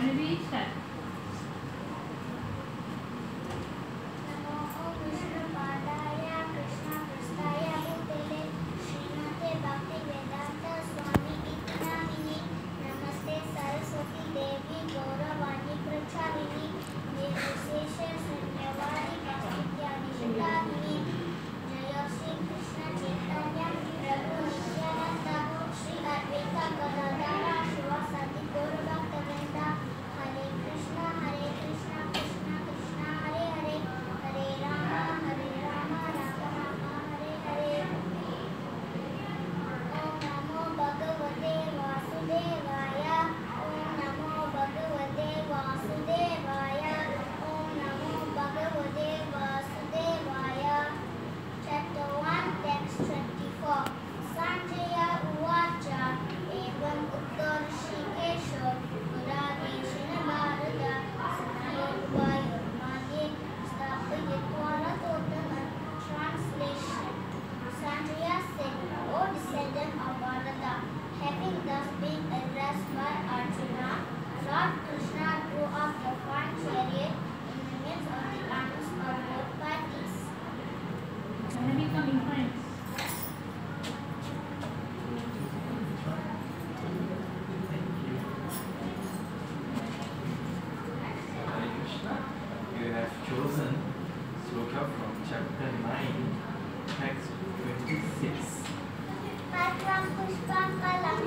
going to be set. Chapter 9, text 26. Patram pushpam kalam